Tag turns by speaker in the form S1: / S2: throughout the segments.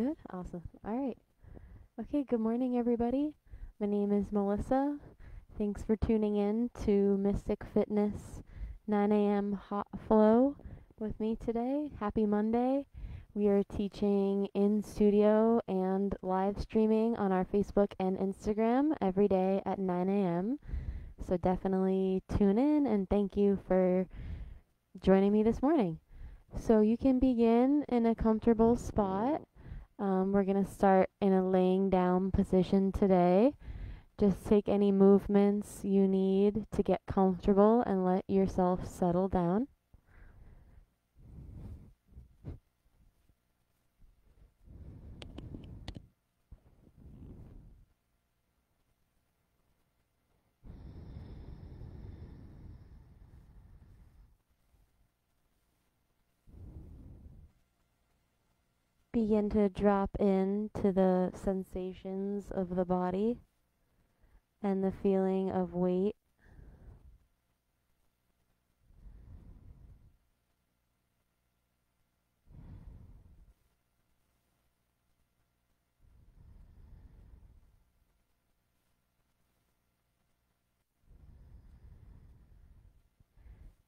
S1: Good. Awesome. All right. Okay. Good morning, everybody. My name is Melissa. Thanks for tuning in to Mystic Fitness 9 a.m. Hot Flow with me today. Happy Monday. We are teaching in studio and live streaming on our Facebook and Instagram every day at 9 a.m. So definitely tune in and thank you for joining me this morning. So you can begin in a comfortable spot. Um, we're going to start in a laying down position today. Just take any movements you need to get comfortable and let yourself settle down. Begin to drop in to the sensations of the body and the feeling of weight.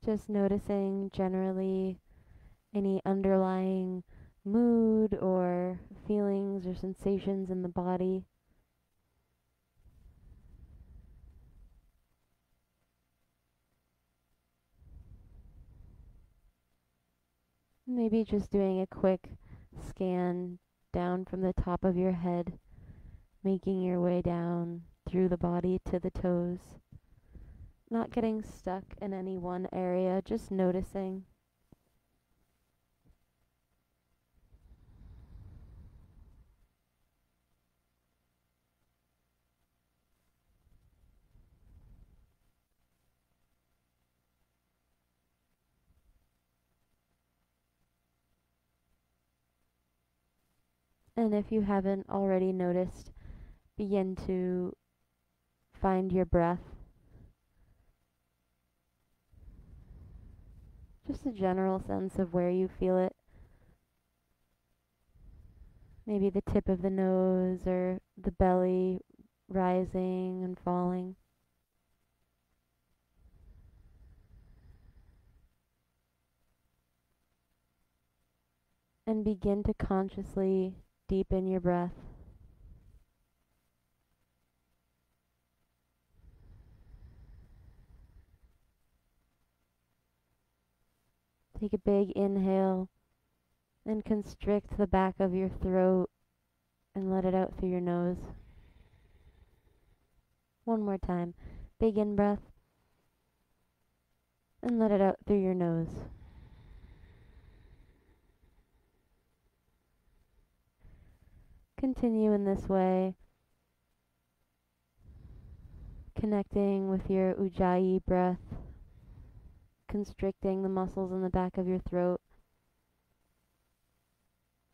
S1: Just noticing generally any underlying mood or feelings or sensations in the body. Maybe just doing a quick scan down from the top of your head, making your way down through the body to the toes. Not getting stuck in any one area, just noticing. And if you haven't already noticed, begin to find your breath. Just a general sense of where you feel it. Maybe the tip of the nose or the belly rising and falling. And begin to consciously deepen your breath. Take a big inhale and constrict the back of your throat and let it out through your nose. One more time. Big in breath and let it out through your nose. Continue in this way, connecting with your ujjayi breath, constricting the muscles in the back of your throat,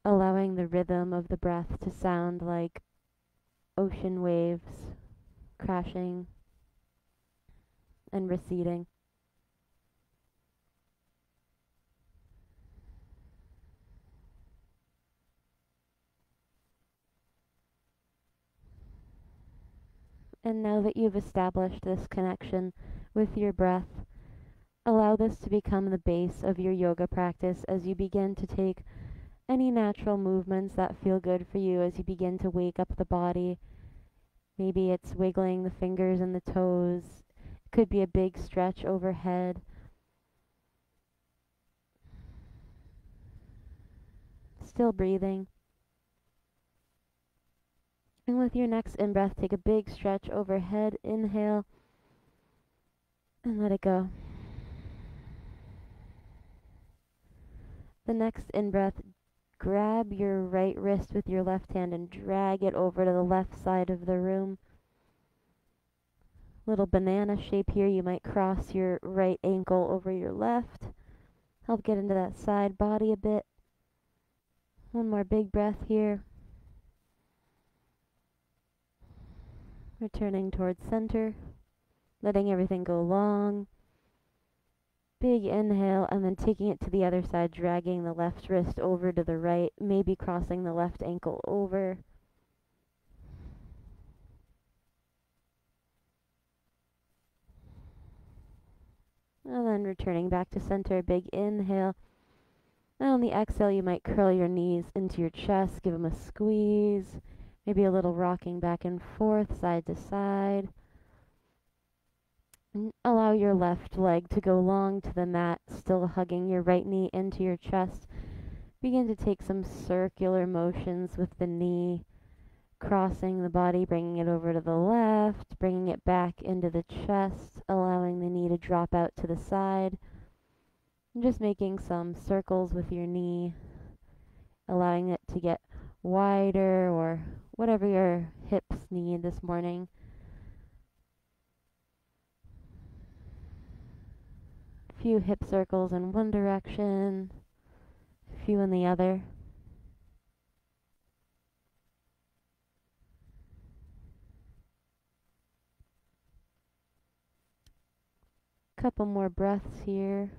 S1: allowing the rhythm of the breath to sound like ocean waves crashing and receding. And now that you've established this connection with your breath, allow this to become the base of your yoga practice as you begin to take any natural movements that feel good for you as you begin to wake up the body. Maybe it's wiggling the fingers and the toes. It could be a big stretch overhead. Still breathing. And with your next in breath, take a big stretch overhead. Inhale. And let it go. The next in breath, grab your right wrist with your left hand and drag it over to the left side of the room. Little banana shape here. You might cross your right ankle over your left. Help get into that side body a bit. One more big breath here. Returning towards center, letting everything go long. Big inhale and then taking it to the other side, dragging the left wrist over to the right, maybe crossing the left ankle over. And then returning back to center, big inhale. And on the exhale, you might curl your knees into your chest, give them a squeeze, maybe a little rocking back and forth, side to side. Allow your left leg to go long to the mat, still hugging your right knee into your chest. Begin to take some circular motions with the knee, crossing the body, bringing it over to the left, bringing it back into the chest, allowing the knee to drop out to the side. And just making some circles with your knee, allowing it to get wider or whatever your hips need this morning. A few hip circles in one direction, a few in the other. Couple more breaths here.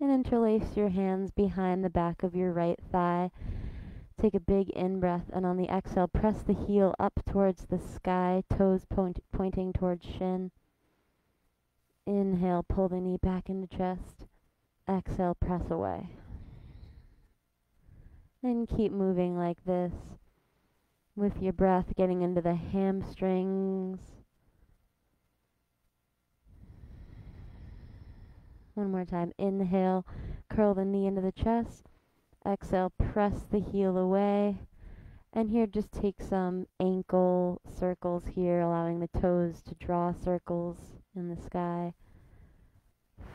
S1: And interlace your hands behind the back of your right thigh Take a big in breath, and on the exhale, press the heel up towards the sky, toes point, pointing towards shin. Inhale, pull the knee back into chest. Exhale, press away. And keep moving like this with your breath getting into the hamstrings. One more time. Inhale, curl the knee into the chest. Exhale, press the heel away. And here, just take some ankle circles here, allowing the toes to draw circles in the sky.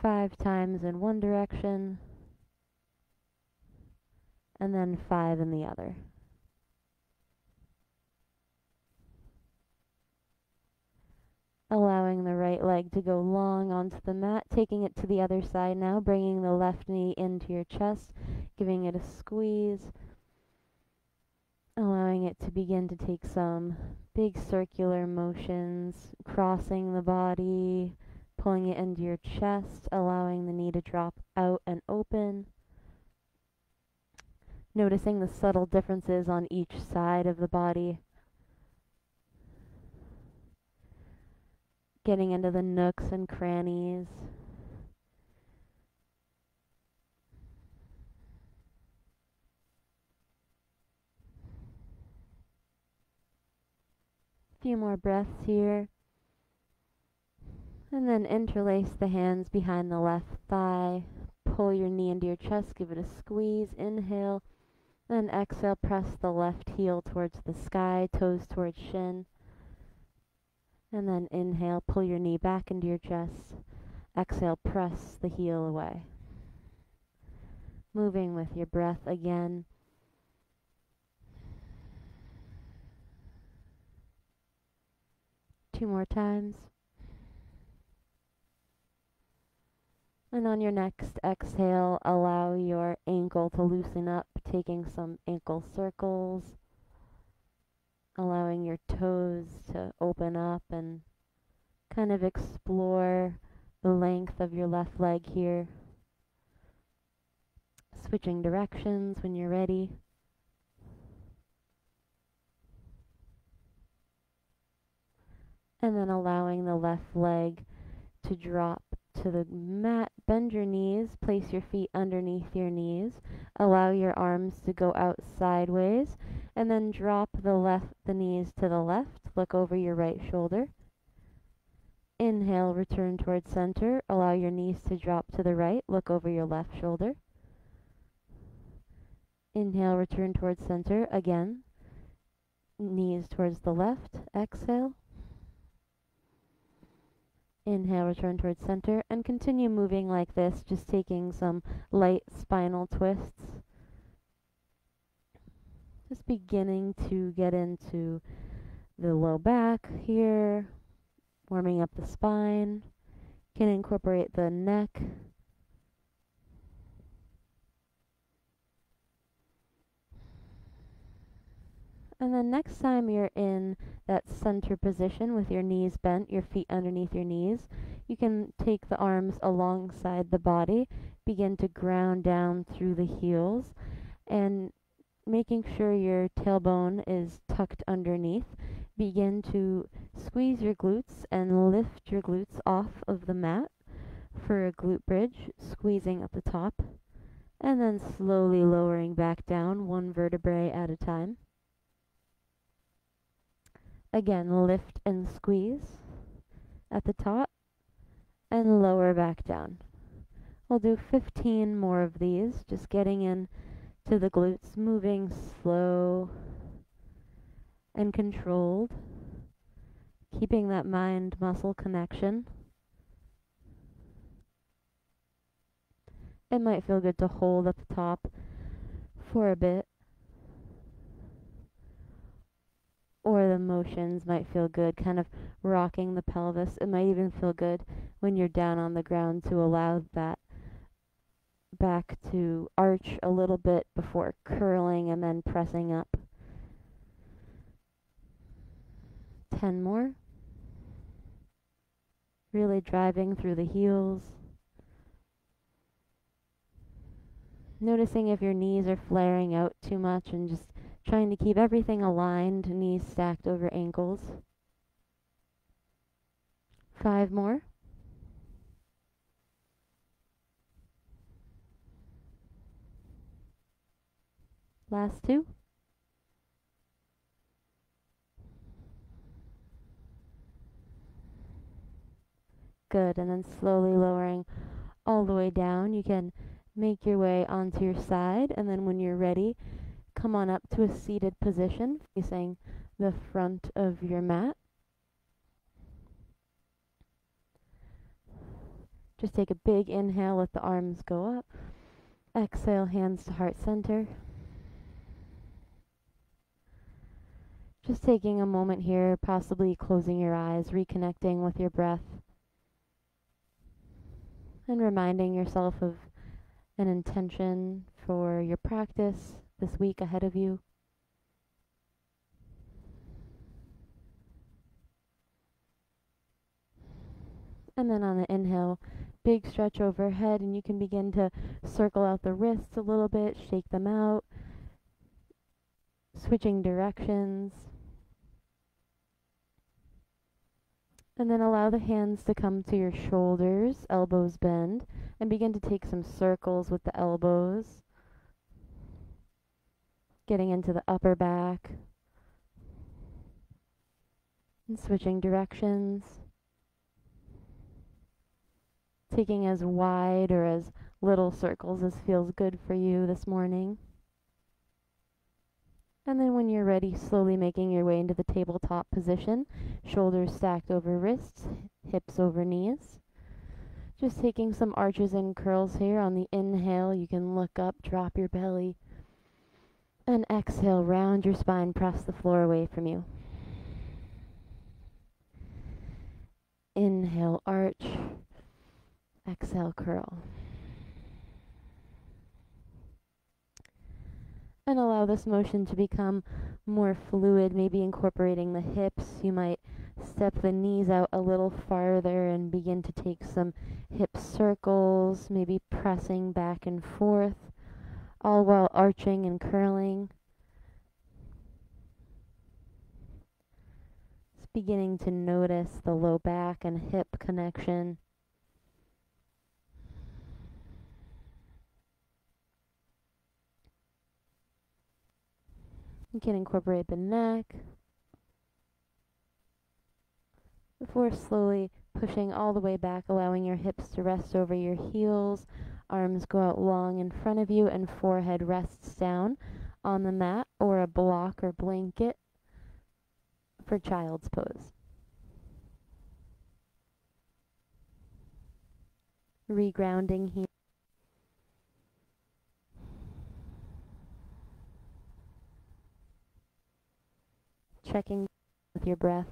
S1: Five times in one direction, and then five in the other. Allowing the right leg to go long onto the mat, taking it to the other side now, bringing the left knee into your chest, giving it a squeeze, allowing it to begin to take some big circular motions, crossing the body, pulling it into your chest, allowing the knee to drop out and open. Noticing the subtle differences on each side of the body. Getting into the nooks and crannies. Few more breaths here. And then interlace the hands behind the left thigh. Pull your knee into your chest, give it a squeeze. Inhale. Then exhale, press the left heel towards the sky, toes towards shin. And then inhale, pull your knee back into your chest. Exhale, press the heel away. Moving with your breath again. Two more times. And on your next exhale, allow your ankle to loosen up, taking some ankle circles allowing your toes to open up and kind of explore the length of your left leg here. Switching directions when you're ready. And then allowing the left leg to drop to the mat. Bend your knees, place your feet underneath your knees. Allow your arms to go out sideways and then drop the left the knees to the left. Look over your right shoulder. Inhale, return towards center. Allow your knees to drop to the right. Look over your left shoulder. Inhale, return towards center. Again, knees towards the left. Exhale. Inhale, return towards center, and continue moving like this, just taking some light spinal twists. Just beginning to get into the low back here, warming up the spine. Can incorporate the neck. And then next time you're in that center position with your knees bent, your feet underneath your knees, you can take the arms alongside the body, begin to ground down through the heels, and making sure your tailbone is tucked underneath. Begin to squeeze your glutes and lift your glutes off of the mat for a glute bridge, squeezing at the top, and then slowly lowering back down one vertebrae at a time. Again, lift and squeeze at the top and lower back down. We'll do 15 more of these, just getting in to the glutes, moving slow and controlled, keeping that mind muscle connection. It might feel good to hold at the top for a bit. Or the motions might feel good, kind of rocking the pelvis. It might even feel good when you're down on the ground to allow that back to arch a little bit before curling and then pressing up. 10 more. Really driving through the heels. Noticing if your knees are flaring out too much and just trying to keep everything aligned, knees stacked over ankles. Five more. Last two. Good, and then slowly lowering all the way down. You can make your way onto your side, and then when you're ready, come on up to a seated position facing the front of your mat. Just take a big inhale, let the arms go up. Exhale, hands to heart center. Just taking a moment here, possibly closing your eyes, reconnecting with your breath, and reminding yourself of an intention for your practice, this week ahead of you. And then on the inhale, big stretch overhead, and you can begin to circle out the wrists a little bit, shake them out, switching directions. And then allow the hands to come to your shoulders, elbows bend, and begin to take some circles with the elbows getting into the upper back and switching directions, taking as wide or as little circles as feels good for you this morning. And then when you're ready, slowly making your way into the tabletop position, shoulders stacked over wrists, hips over knees. Just taking some arches and curls here. On the inhale, you can look up, drop your belly, and exhale, round your spine, press the floor away from you. Inhale, arch. Exhale, curl. And allow this motion to become more fluid, maybe incorporating the hips. You might step the knees out a little farther and begin to take some hip circles, maybe pressing back and forth all while arching and curling. It's beginning to notice the low back and hip connection. You can incorporate the neck before slowly pushing all the way back, allowing your hips to rest over your heels, Arms go out long in front of you and forehead rests down on the mat or a block or blanket for child's pose. Regrounding here. Checking with your breath.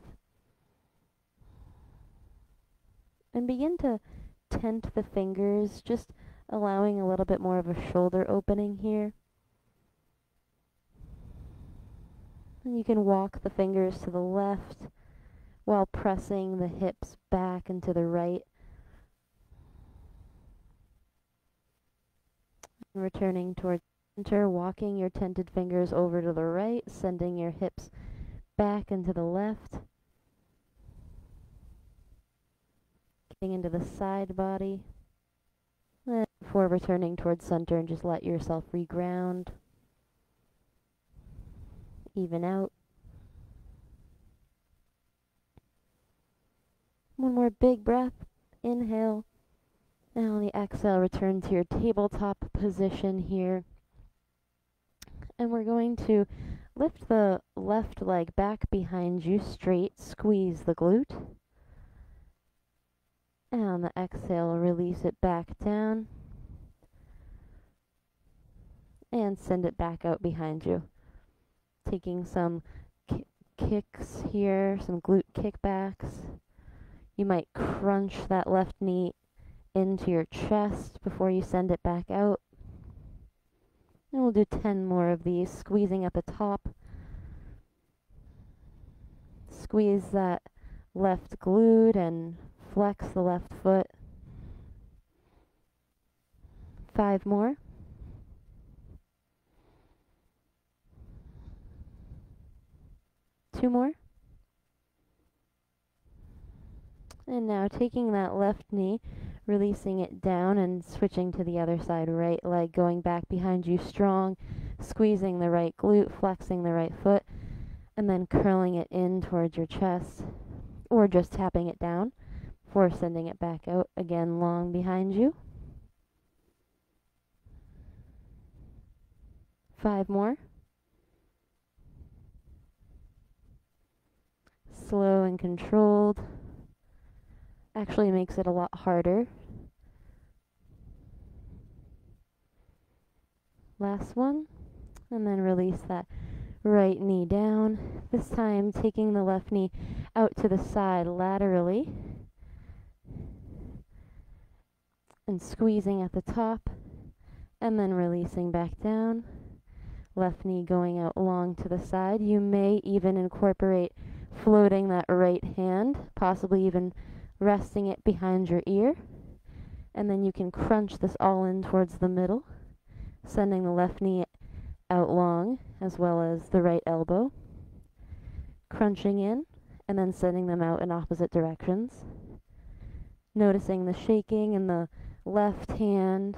S1: And begin to tent the fingers, just allowing a little bit more of a shoulder opening here. And you can walk the fingers to the left while pressing the hips back and to the right. Returning towards center, walking your tented fingers over to the right, sending your hips back and to the left. Getting into the side body. Before returning towards center and just let yourself reground. Even out. One more big breath. Inhale. And on the exhale, return to your tabletop position here. And we're going to lift the left leg back behind you straight, squeeze the glute. And on the exhale, release it back down. And send it back out behind you. Taking some kicks here, some glute kickbacks. You might crunch that left knee into your chest before you send it back out. And we'll do 10 more of these, squeezing at the top. Squeeze that left glute and flex the left foot. Five more. Two more. And now taking that left knee, releasing it down and switching to the other side, right leg going back behind you strong, squeezing the right glute, flexing the right foot, and then curling it in towards your chest, or just tapping it down before sending it back out again long behind you. Five more. Slow and controlled actually makes it a lot harder. Last one. And then release that right knee down. This time taking the left knee out to the side laterally. And squeezing at the top. And then releasing back down. Left knee going out long to the side. You may even incorporate floating that right hand, possibly even resting it behind your ear. And then you can crunch this all in towards the middle, sending the left knee out long as well as the right elbow. Crunching in and then sending them out in opposite directions. Noticing the shaking in the left hand,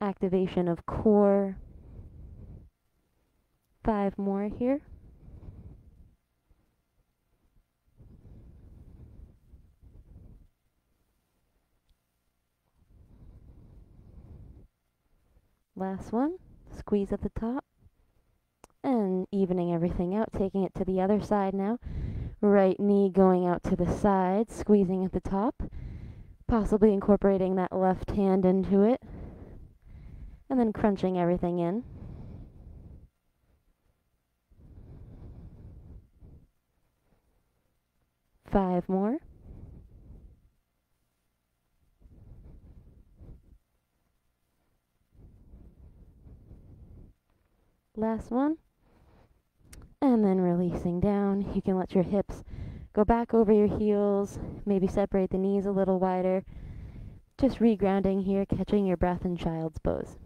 S1: activation of core. Five more here. Last one, squeeze at the top. And evening everything out, taking it to the other side now. Right knee going out to the side, squeezing at the top. Possibly incorporating that left hand into it. And then crunching everything in. Five more. Last one. And then releasing down. You can let your hips go back over your heels, maybe separate the knees a little wider. Just regrounding here, catching your breath in child's pose.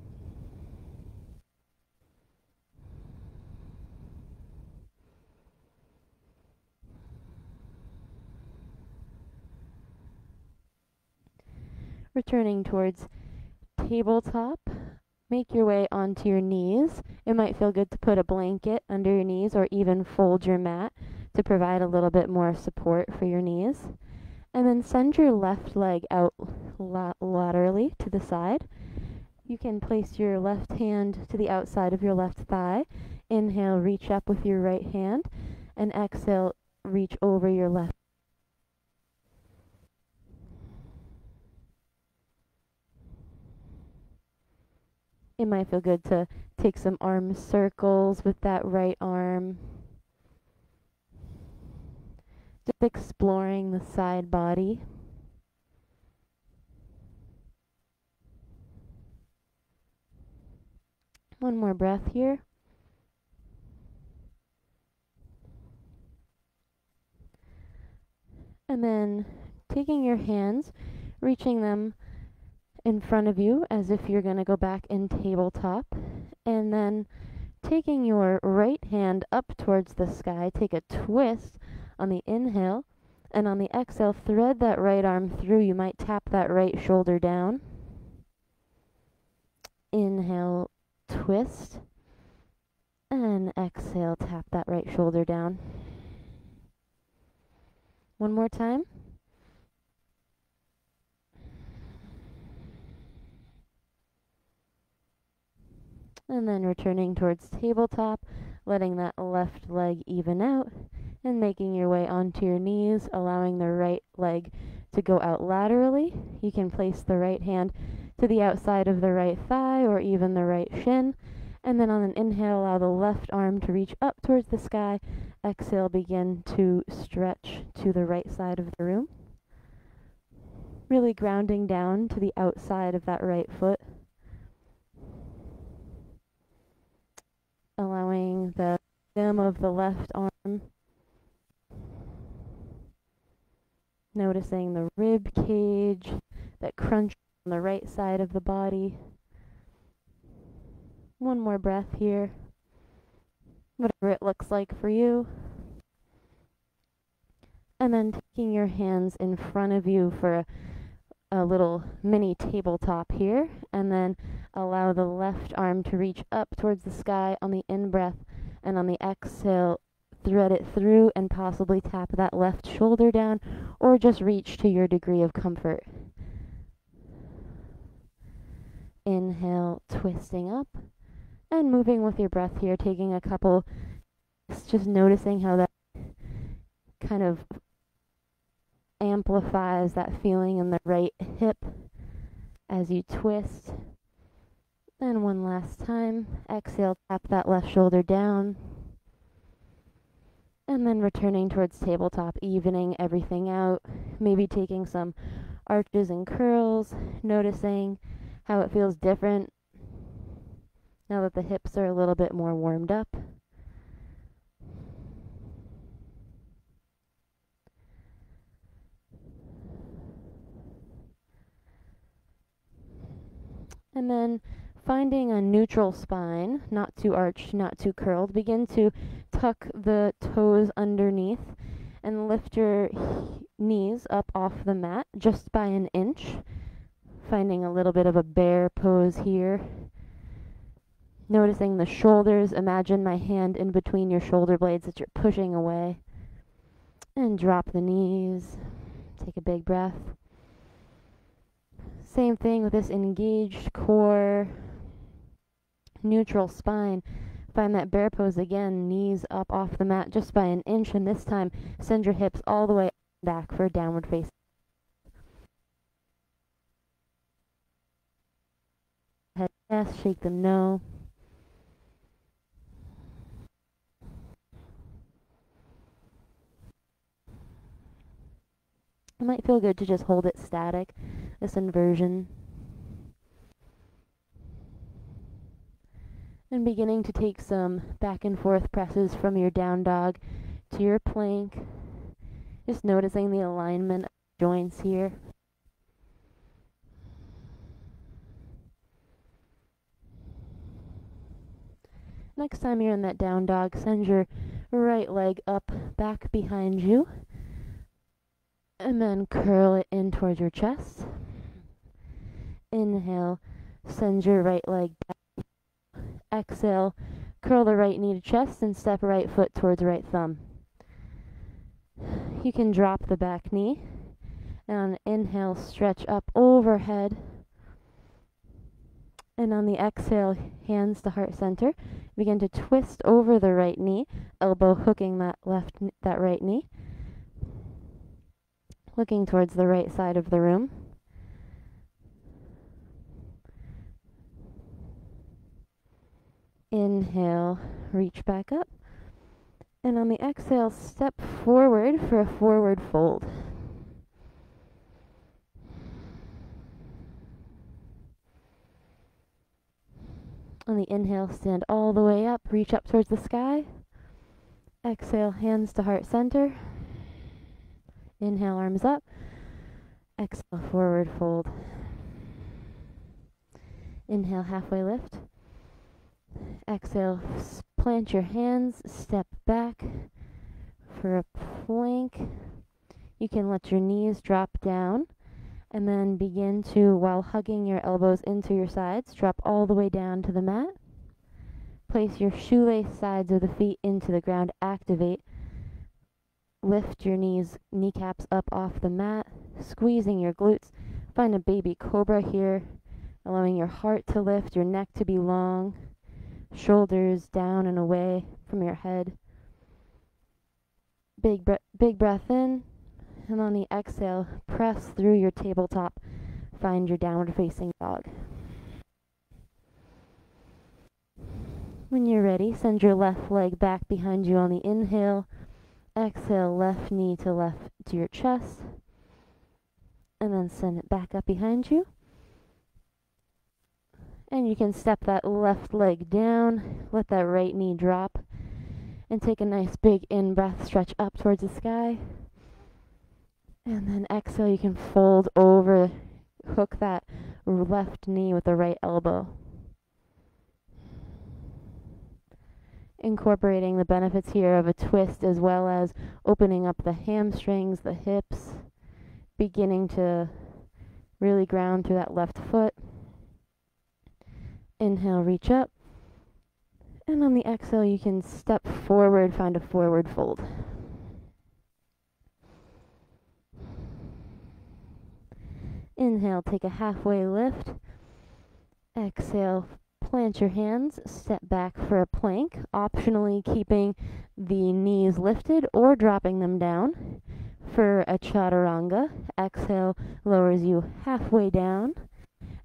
S1: Returning towards tabletop make your way onto your knees. It might feel good to put a blanket under your knees or even fold your mat to provide a little bit more support for your knees. And then send your left leg out laterally to the side. You can place your left hand to the outside of your left thigh. Inhale, reach up with your right hand. And exhale, reach over your left it might feel good to take some arm circles with that right arm. Just exploring the side body. One more breath here. And then taking your hands, reaching them in front of you as if you're going to go back in tabletop. And then taking your right hand up towards the sky, take a twist on the inhale. And on the exhale, thread that right arm through. You might tap that right shoulder down. Inhale, twist. And exhale, tap that right shoulder down. One more time. And then returning towards tabletop, letting that left leg even out and making your way onto your knees, allowing the right leg to go out laterally. You can place the right hand to the outside of the right thigh or even the right shin. And then on an inhale, allow the left arm to reach up towards the sky. Exhale, begin to stretch to the right side of the room. Really grounding down to the outside of that right foot. Allowing the stem of the left arm. Noticing the rib cage, that crunch on the right side of the body. One more breath here. Whatever it looks like for you. And then taking your hands in front of you for a, a little mini tabletop here. And then allow the left arm to reach up towards the sky on the in breath. And on the exhale, thread it through and possibly tap that left shoulder down or just reach to your degree of comfort. Inhale, twisting up and moving with your breath here, taking a couple, just noticing how that kind of amplifies that feeling in the right hip as you twist. And one last time, exhale, tap that left shoulder down. And then returning towards tabletop, evening everything out, maybe taking some arches and curls, noticing how it feels different now that the hips are a little bit more warmed up. And then finding a neutral spine, not too arched, not too curled, begin to tuck the toes underneath and lift your knees up off the mat just by an inch. Finding a little bit of a bear pose here. Noticing the shoulders, imagine my hand in between your shoulder blades that you're pushing away. And drop the knees. Take a big breath. Same thing with this engaged core, neutral spine. Find that bear pose again, knees up off the mat just by an inch, and this time send your hips all the way back for a downward facing. Head yes, shake them no. It might feel good to just hold it static, this inversion. And beginning to take some back and forth presses from your down dog to your plank. Just noticing the alignment of joints here. Next time you're in that down dog, send your right leg up back behind you and then curl it in towards your chest. Inhale, send your right leg back. Exhale, curl the right knee to chest and step right foot towards right thumb. You can drop the back knee. And on inhale, stretch up overhead. And on the exhale, hands to heart center. Begin to twist over the right knee, elbow hooking that left that right knee looking towards the right side of the room. Inhale, reach back up. And on the exhale, step forward for a forward fold. On the inhale, stand all the way up, reach up towards the sky. Exhale, hands to heart center. Inhale, arms up. Exhale, forward fold. Inhale, halfway lift. Exhale, plant your hands, step back for a plank. You can let your knees drop down and then begin to, while hugging your elbows into your sides, drop all the way down to the mat. Place your shoelace sides of the feet into the ground. Activate. Lift your knees, kneecaps up off the mat, squeezing your glutes. Find a baby cobra here, allowing your heart to lift, your neck to be long, shoulders down and away from your head. Big, bre- big breath in, and on the exhale, press through your tabletop. Find your downward facing dog. When you're ready, send your left leg back behind you on the inhale. Exhale, left knee to left to your chest. And then send it back up behind you. And you can step that left leg down, let that right knee drop, and take a nice big in breath, stretch up towards the sky. And then exhale, you can fold over, hook that left knee with the right elbow. Incorporating the benefits here of a twist as well as opening up the hamstrings, the hips, beginning to really ground through that left foot. Inhale, reach up. And on the exhale, you can step forward, find a forward fold. Inhale, take a halfway lift. Exhale, plant your hands, step back for a plank, optionally keeping the knees lifted or dropping them down. For a chaturanga, exhale lowers you halfway down.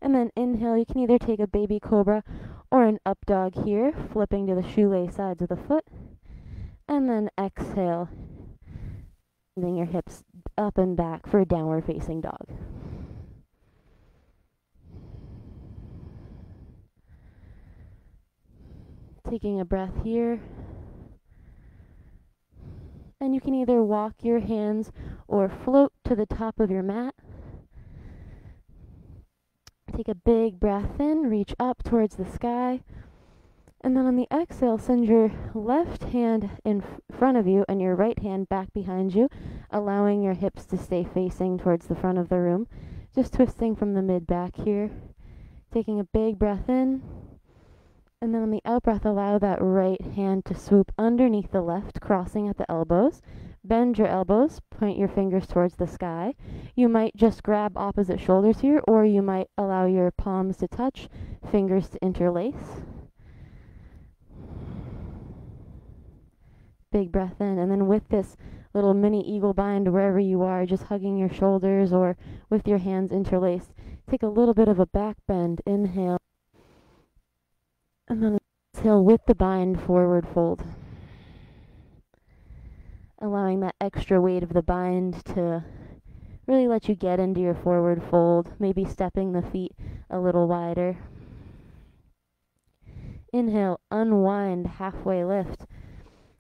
S1: And then inhale, you can either take a baby cobra or an up dog here, flipping to the shoelace sides of the foot. And then exhale, bending your hips up and back for a downward facing dog. Taking a breath here. And you can either walk your hands or float to the top of your mat. Take a big breath in, reach up towards the sky. And then on the exhale, send your left hand in front of you and your right hand back behind you, allowing your hips to stay facing towards the front of the room. Just twisting from the mid back here. Taking a big breath in. And then on the out breath, allow that right hand to swoop underneath the left, crossing at the elbows. Bend your elbows, point your fingers towards the sky. You might just grab opposite shoulders here, or you might allow your palms to touch, fingers to interlace. Big breath in, and then with this little mini eagle bind wherever you are, just hugging your shoulders or with your hands interlaced, take a little bit of a back bend. Inhale. And then exhale with the bind, forward fold. Allowing that extra weight of the bind to really let you get into your forward fold, maybe stepping the feet a little wider. Inhale, unwind, halfway lift,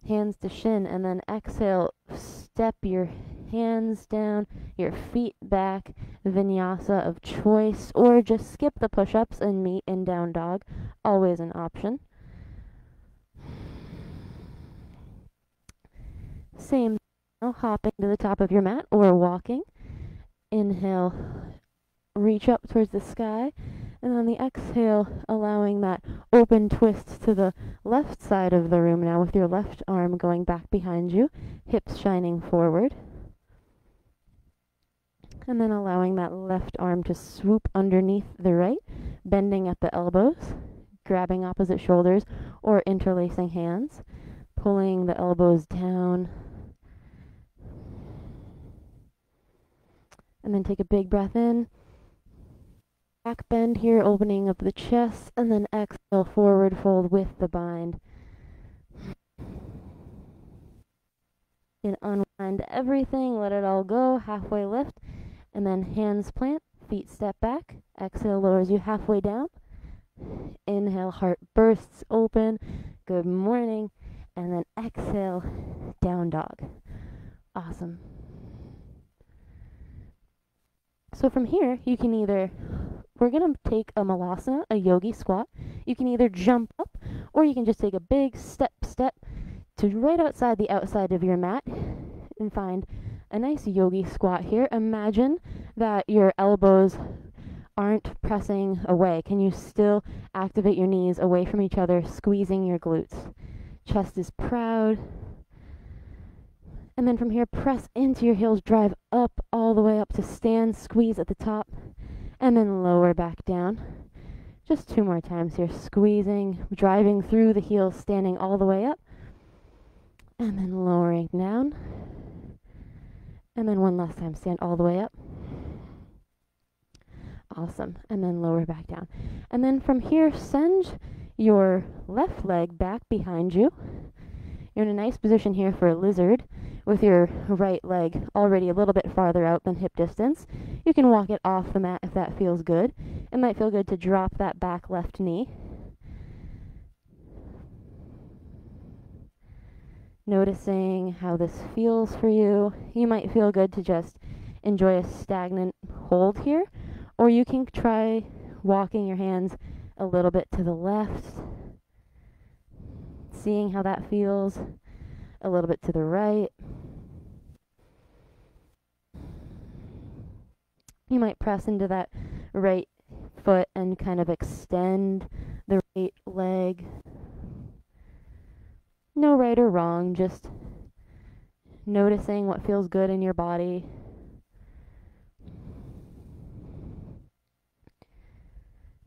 S1: hands to shin, and then exhale, step your hands down, your feet back, vinyasa of choice, or just skip the push ups and meet in down dog, always an option. Same, now, hopping to the top of your mat or walking. Inhale, reach up towards the sky. And on the exhale, allowing that open twist to the left side of the room now with your left arm going back behind you, hips shining forward and then allowing that left arm to swoop underneath the right, bending at the elbows, grabbing opposite shoulders or interlacing hands, pulling the elbows down. And then take a big breath in. Back bend here, opening up the chest, and then exhale, forward fold with the bind. And unwind everything, let it all go, halfway lift, and then hands plant, feet step back. Exhale lowers you halfway down. Inhale, heart bursts open. Good morning. And then exhale, down dog. Awesome. So from here, you can either, we're going to take a malasana, a yogi squat. You can either jump up or you can just take a big step, step to right outside the outside of your mat and find a nice yogi squat here. Imagine that your elbows aren't pressing away. Can you still activate your knees away from each other, squeezing your glutes? Chest is proud. And then from here, press into your heels, drive up all the way up to stand, squeeze at the top, and then lower back down. Just two more times here, squeezing, driving through the heels, standing all the way up, and then lowering down. And then one last time, stand all the way up. Awesome. And then lower back down. And then from here, send your left leg back behind you. You're in a nice position here for a lizard with your right leg already a little bit farther out than hip distance. You can walk it off the mat if that feels good. It might feel good to drop that back left knee. Noticing how this feels for you. You might feel good to just enjoy a stagnant hold here, or you can try walking your hands a little bit to the left, seeing how that feels, a little bit to the right. You might press into that right foot and kind of extend the right leg. No right or wrong, just noticing what feels good in your body.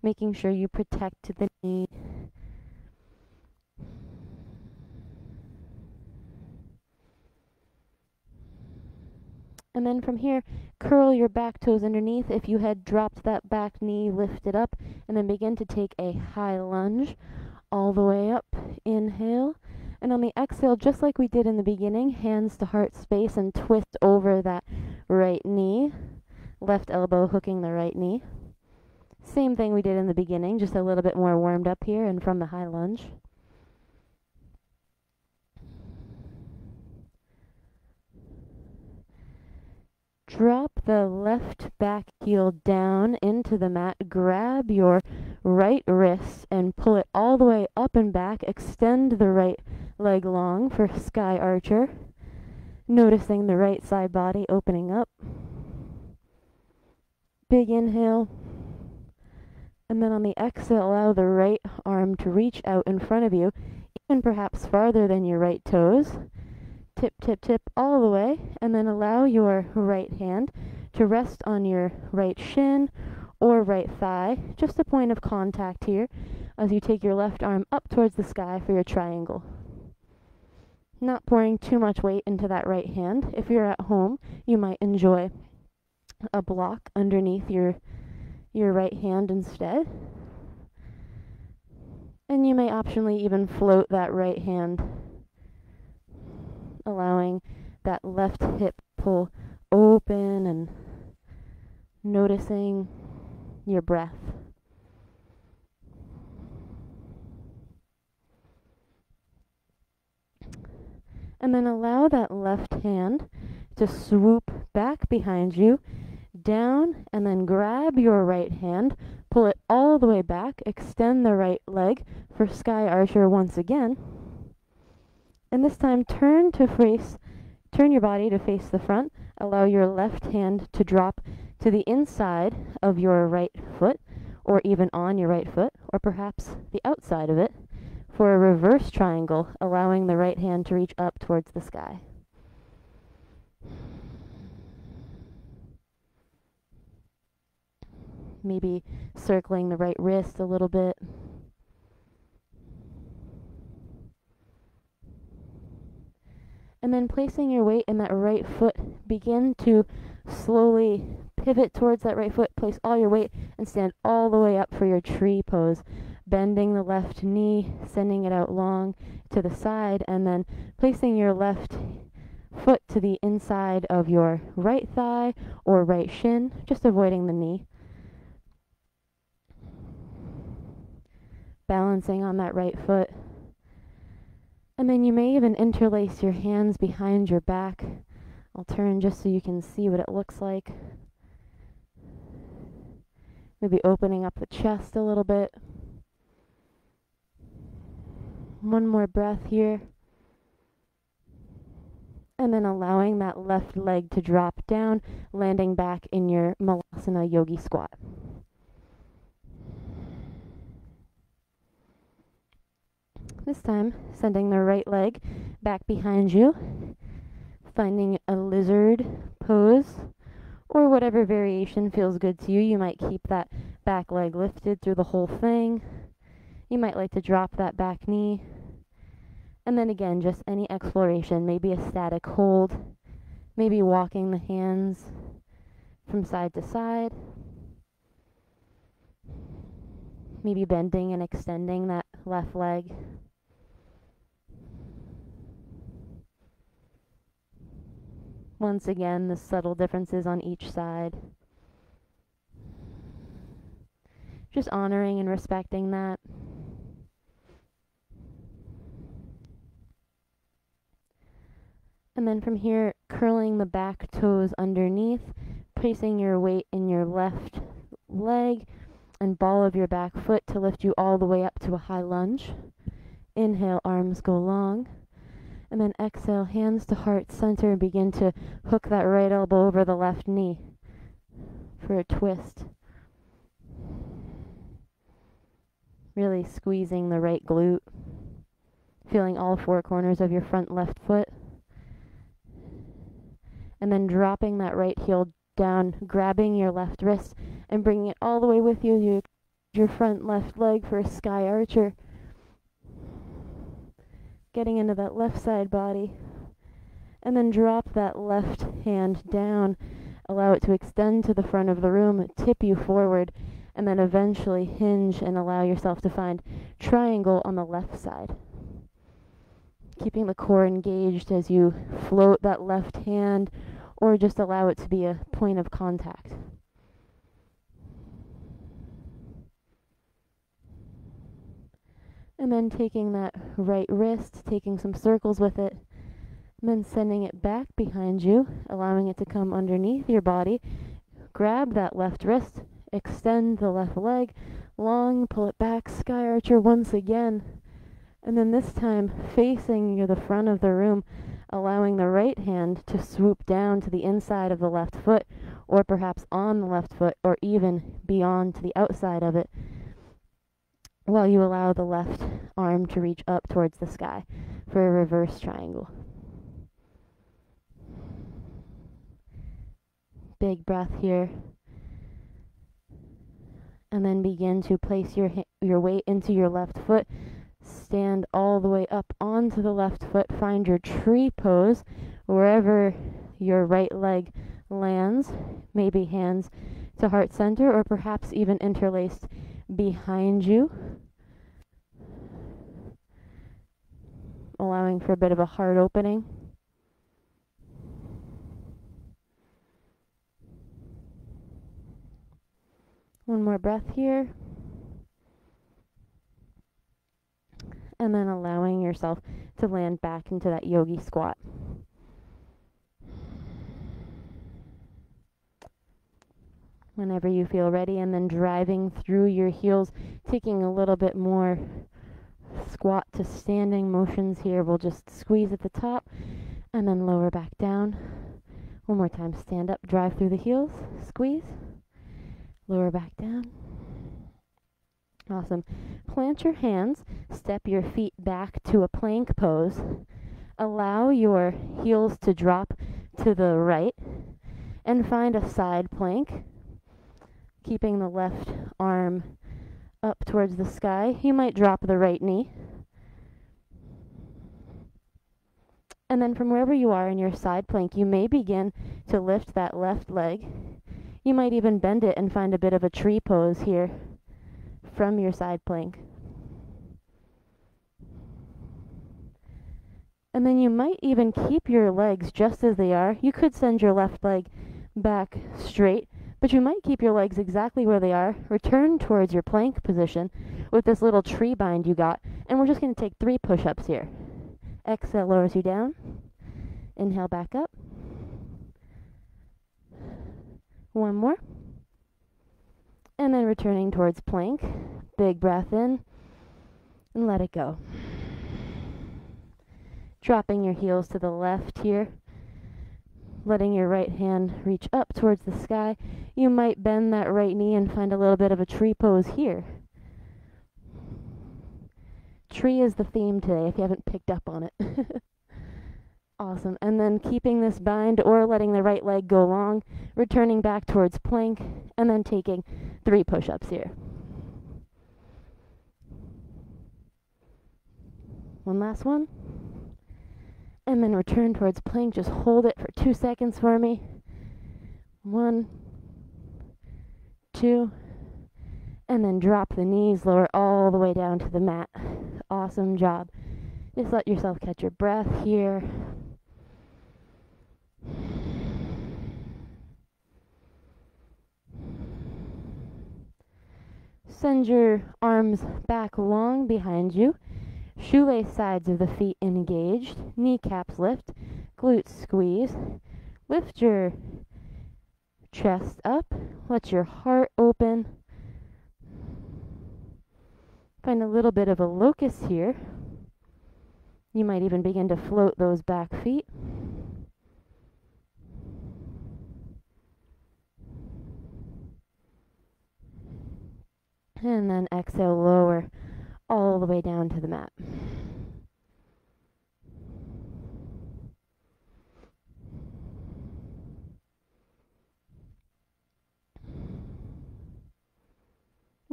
S1: Making sure you protect the knee. And then from here, curl your back toes underneath. If you had dropped that back knee, lift it up, and then begin to take a high lunge all the way up. Inhale. And on the exhale, just like we did in the beginning, hands to heart space and twist over that right knee. Left elbow hooking the right knee. Same thing we did in the beginning, just a little bit more warmed up here and from the high lunge. Drop the left back heel down into the mat. Grab your right wrist and pull it all the way up and back. Extend the right leg long for Sky Archer. Noticing the right side body opening up. Big inhale. And then on the exhale, allow the right arm to reach out in front of you, even perhaps farther than your right toes tip, tip, tip all the way, and then allow your right hand to rest on your right shin or right thigh, just a point of contact here as you take your left arm up towards the sky for your triangle. Not pouring too much weight into that right hand. If you're at home, you might enjoy a block underneath your your right hand instead. And you may optionally even float that right hand allowing that left hip pull open and noticing your breath. And then allow that left hand to swoop back behind you, down, and then grab your right hand, pull it all the way back, extend the right leg for Sky Archer once again. And this time turn to face, turn your body to face the front. Allow your left hand to drop to the inside of your right foot or even on your right foot or perhaps the outside of it for a reverse triangle, allowing the right hand to reach up towards the sky. Maybe circling the right wrist a little bit. And then placing your weight in that right foot, begin to slowly pivot towards that right foot, place all your weight, and stand all the way up for your tree pose. Bending the left knee, sending it out long to the side, and then placing your left foot to the inside of your right thigh or right shin, just avoiding the knee. Balancing on that right foot. And then you may even interlace your hands behind your back. I'll turn just so you can see what it looks like. Maybe opening up the chest a little bit. One more breath here. And then allowing that left leg to drop down, landing back in your Malasana Yogi squat. This time, sending the right leg back behind you, finding a lizard pose or whatever variation feels good to you. You might keep that back leg lifted through the whole thing. You might like to drop that back knee. And then again, just any exploration, maybe a static hold, maybe walking the hands from side to side, maybe bending and extending that left leg. Once again, the subtle differences on each side. Just honoring and respecting that. And then from here, curling the back toes underneath, placing your weight in your left leg and ball of your back foot to lift you all the way up to a high lunge. Inhale, arms go long. And then exhale, hands to heart center and begin to hook that right elbow over the left knee for a twist. Really squeezing the right glute. Feeling all four corners of your front left foot. And then dropping that right heel down, grabbing your left wrist and bringing it all the way with you. Your front left leg for a sky archer getting into that left side body. And then drop that left hand down. Allow it to extend to the front of the room, tip you forward, and then eventually hinge and allow yourself to find triangle on the left side. Keeping the core engaged as you float that left hand or just allow it to be a point of contact. And then taking that right wrist, taking some circles with it, and then sending it back behind you, allowing it to come underneath your body. Grab that left wrist, extend the left leg, long, pull it back, sky archer once again. And then this time facing the front of the room, allowing the right hand to swoop down to the inside of the left foot, or perhaps on the left foot, or even beyond to the outside of it while you allow the left arm to reach up towards the sky for a reverse triangle. Big breath here. And then begin to place your your weight into your left foot. Stand all the way up onto the left foot. Find your tree pose wherever your right leg lands. Maybe hands to heart center or perhaps even interlaced behind you, allowing for a bit of a heart opening. One more breath here. And then allowing yourself to land back into that yogi squat. Whenever you feel ready, and then driving through your heels, taking a little bit more squat to standing motions here. We'll just squeeze at the top and then lower back down. One more time, stand up, drive through the heels, squeeze, lower back down. Awesome. Plant your hands, step your feet back to a plank pose. Allow your heels to drop to the right and find a side plank keeping the left arm up towards the sky. You might drop the right knee. And then from wherever you are in your side plank, you may begin to lift that left leg. You might even bend it and find a bit of a tree pose here from your side plank. And then you might even keep your legs just as they are. You could send your left leg back straight but you might keep your legs exactly where they are, return towards your plank position with this little tree bind you got, and we're just going to take three push-ups here. Exhale lowers you down. Inhale back up. One more. And then returning towards plank. Big breath in and let it go. Dropping your heels to the left here. Letting your right hand reach up towards the sky. You might bend that right knee and find a little bit of a tree pose here. Tree is the theme today if you haven't picked up on it. awesome. And then keeping this bind or letting the right leg go long, returning back towards plank, and then taking three push ups here. One last one. And then return towards plank. Just hold it for two seconds for me. One, two, and then drop the knees, lower all the way down to the mat. Awesome job. Just let yourself catch your breath here. Send your arms back long behind you Shoelace sides of the feet engaged, kneecaps lift, glutes squeeze. Lift your chest up, let your heart open. Find a little bit of a locust here. You might even begin to float those back feet. And then exhale, lower all the way down to the mat.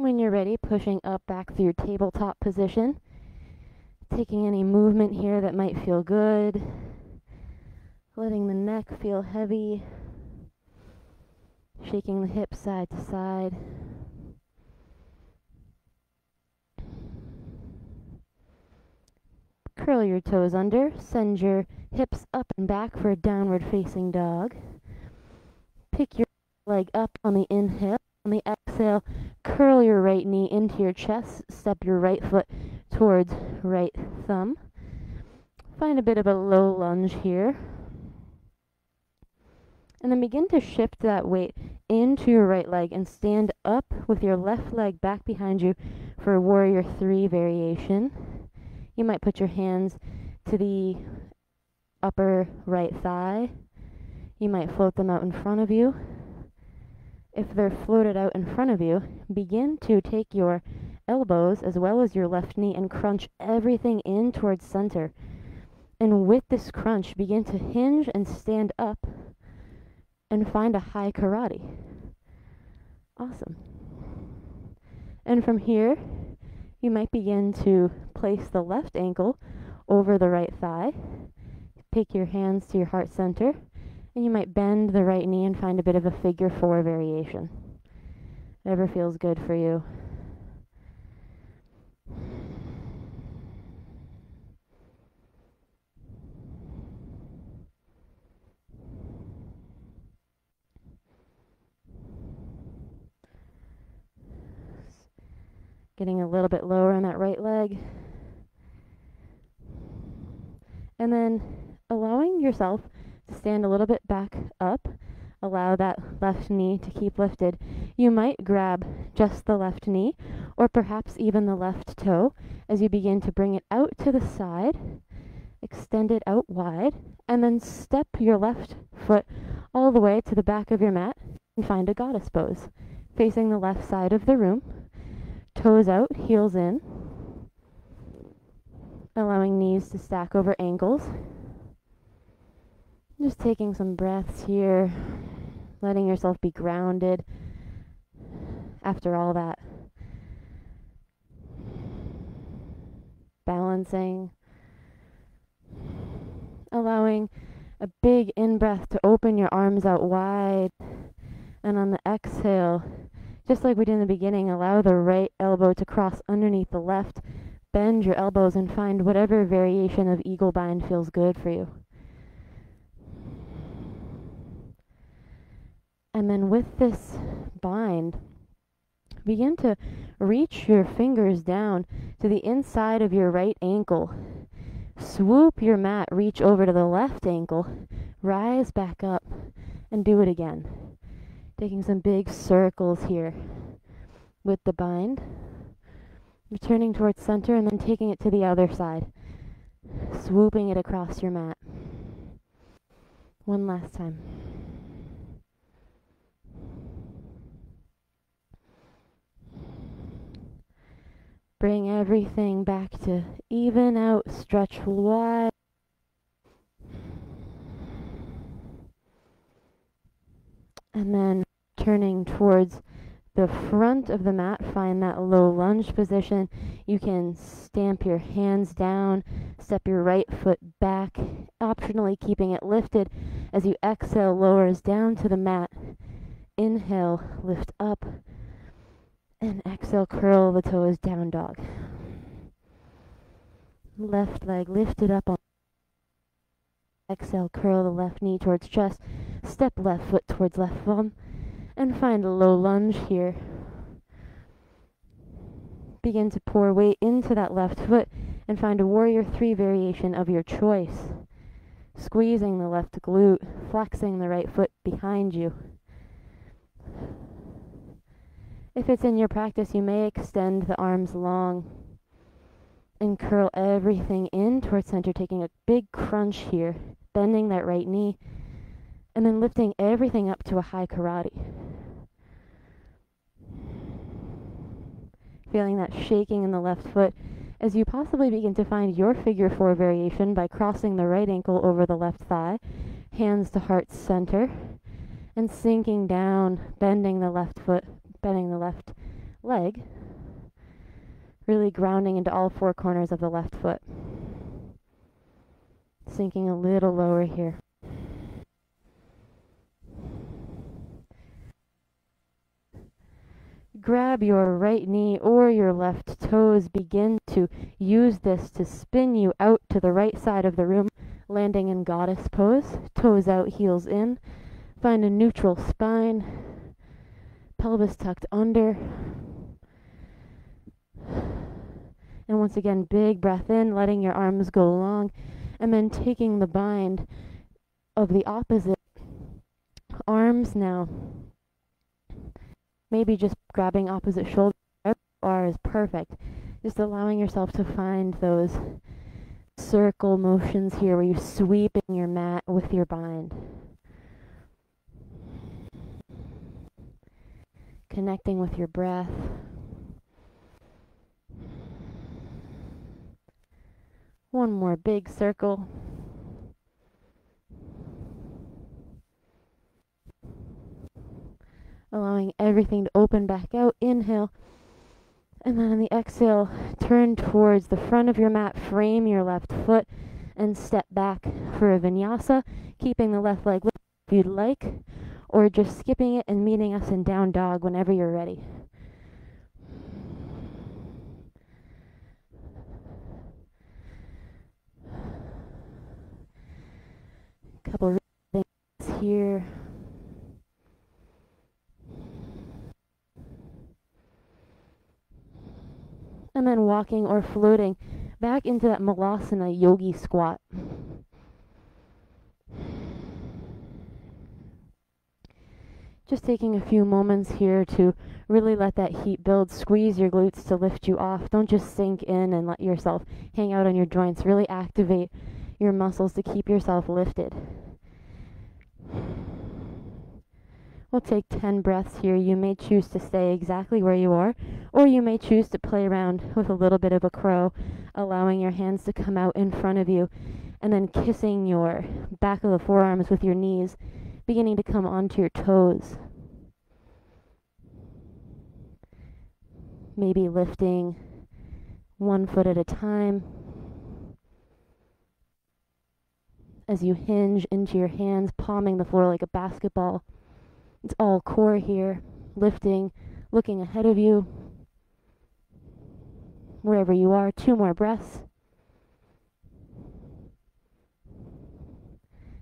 S1: When you're ready, pushing up back through your tabletop position. Taking any movement here that might feel good. Letting the neck feel heavy. Shaking the hips side to side. Curl your toes under, send your hips up and back for a downward facing dog. Pick your leg up on the inhale. On the exhale, curl your right knee into your chest, step your right foot towards right thumb. Find a bit of a low lunge here. And then begin to shift that weight into your right leg and stand up with your left leg back behind you for a warrior three variation. You might put your hands to the upper right thigh. You might float them out in front of you. If they're floated out in front of you, begin to take your elbows as well as your left knee and crunch everything in towards center. And with this crunch, begin to hinge and stand up and find a high karate. Awesome. And from here, you might begin to place the left ankle over the right thigh. Take your hands to your heart center, and you might bend the right knee and find a bit of a figure four variation. Whatever feels good for you. Getting a little bit lower on that right leg. And then allowing yourself to stand a little bit back up. Allow that left knee to keep lifted. You might grab just the left knee or perhaps even the left toe as you begin to bring it out to the side. Extend it out wide and then step your left foot all the way to the back of your mat and find a goddess pose facing the left side of the room toes out, heels in, allowing knees to stack over ankles. Just taking some breaths here, letting yourself be grounded after all that. Balancing, allowing a big in breath to open your arms out wide, and on the exhale, just like we did in the beginning, allow the right elbow to cross underneath the left. Bend your elbows and find whatever variation of eagle bind feels good for you. And then with this bind, begin to reach your fingers down to the inside of your right ankle. Swoop your mat, reach over to the left ankle, rise back up, and do it again taking some big circles here. with the bind, returning towards center and then taking it to the other side, swooping it across your mat. One last time. Bring everything back to even out, stretch wide. And then turning towards the front of the mat, find that low lunge position. You can stamp your hands down, step your right foot back, optionally keeping it lifted. As you exhale, lowers down to the mat. Inhale, lift up, and exhale, curl. The toes, down dog. Left leg lifted up. On exhale, curl the left knee towards chest, step left foot towards left thumb and find a low lunge here. Begin to pour weight into that left foot and find a warrior three variation of your choice. Squeezing the left glute, flexing the right foot behind you. If it's in your practice, you may extend the arms long and curl everything in towards center, taking a big crunch here, bending that right knee, and then lifting everything up to a high karate. Feeling that shaking in the left foot as you possibly begin to find your figure four variation by crossing the right ankle over the left thigh, hands to heart center, and sinking down, bending the left foot, bending the left leg, really grounding into all four corners of the left foot. Sinking a little lower here. Grab your right knee or your left toes. Begin to use this to spin you out to the right side of the room, landing in goddess pose. Toes out, heels in. Find a neutral spine, pelvis tucked under. And once again, big breath in, letting your arms go long, and then taking the bind of the opposite arms now maybe just grabbing opposite shoulder bar is perfect. Just allowing yourself to find those circle motions here where you're sweeping your mat with your bind. Connecting with your breath. One more big circle. Allowing everything to open back out. Inhale. And then on the exhale, turn towards the front of your mat, frame your left foot, and step back for a vinyasa, keeping the left leg lifted if you'd like, or just skipping it and meeting us in down dog whenever you're ready. A couple things here. And walking or floating back into that malasana yogi squat. Just taking a few moments here to really let that heat build. Squeeze your glutes to lift you off. Don't just sink in and let yourself hang out on your joints. Really activate your muscles to keep yourself lifted. We'll take 10 breaths here. You may choose to stay exactly where you are, or you may choose to play around with a little bit of a crow, allowing your hands to come out in front of you, and then kissing your back of the forearms with your knees, beginning to come onto your toes. Maybe lifting one foot at a time. As you hinge into your hands, palming the floor like a basketball. It's all core here, lifting, looking ahead of you, wherever you are. Two more breaths.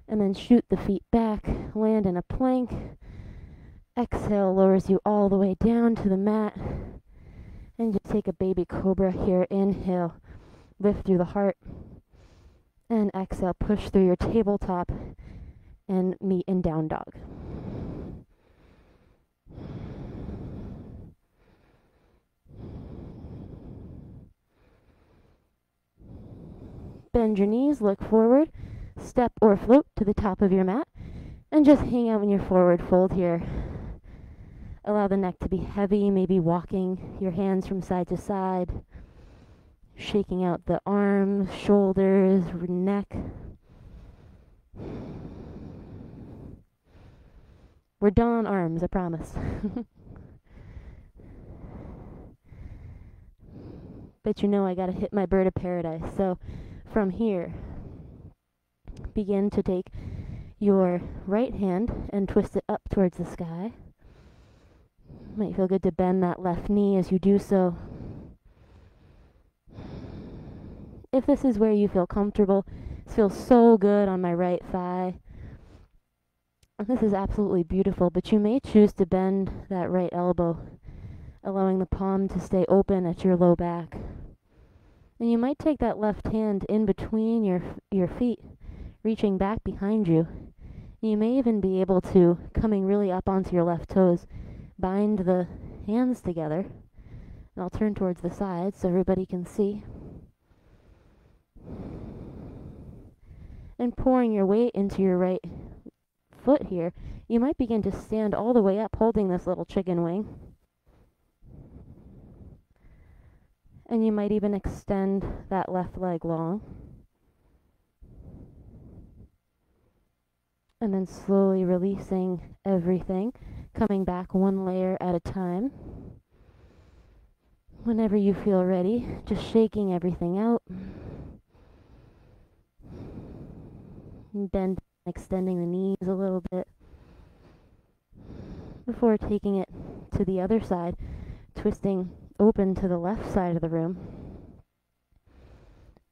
S1: And then shoot the feet back, land in a plank. Exhale lowers you all the way down to the mat. And just take a baby cobra here. Inhale, lift through the heart. And exhale, push through your tabletop and meet in down dog. Bend your knees, look forward, step or float to the top of your mat, and just hang out in your forward fold here. Allow the neck to be heavy, maybe walking your hands from side to side, shaking out the arms, shoulders, neck. We're done on arms, I promise. but you know I gotta hit my bird of paradise. So from here, begin to take your right hand and twist it up towards the sky. Might feel good to bend that left knee as you do so. If this is where you feel comfortable, this feels so good on my right thigh. This is absolutely beautiful, but you may choose to bend that right elbow, allowing the palm to stay open at your low back. And you might take that left hand in between your your feet, reaching back behind you. You may even be able to, coming really up onto your left toes, bind the hands together. And I'll turn towards the side so everybody can see. And pouring your weight into your right foot here, you might begin to stand all the way up holding this little chicken wing. And you might even extend that left leg long. And then slowly releasing everything, coming back one layer at a time. Whenever you feel ready, just shaking everything out. Bend, extending the knees a little bit. Before taking it to the other side, twisting open to the left side of the room.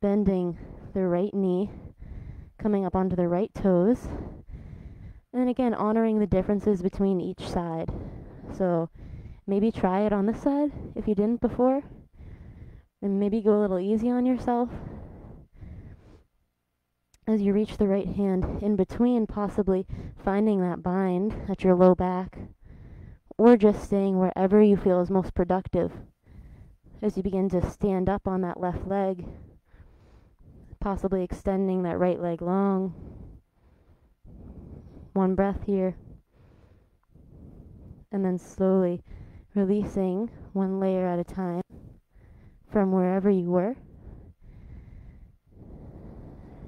S1: Bending the right knee, coming up onto the right toes. And again, honoring the differences between each side. So maybe try it on this side if you didn't before. And maybe go a little easy on yourself as you reach the right hand in between, possibly finding that bind at your low back, or just staying wherever you feel is most productive as you begin to stand up on that left leg, possibly extending that right leg long. One breath here, and then slowly releasing one layer at a time from wherever you were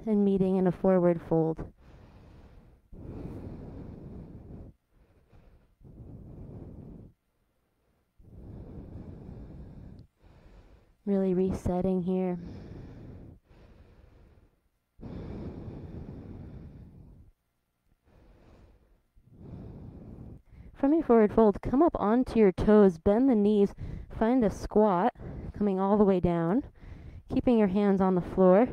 S1: and meeting in a forward fold. Really resetting here. From your forward fold, come up onto your toes, bend the knees, find a squat, coming all the way down, keeping your hands on the floor.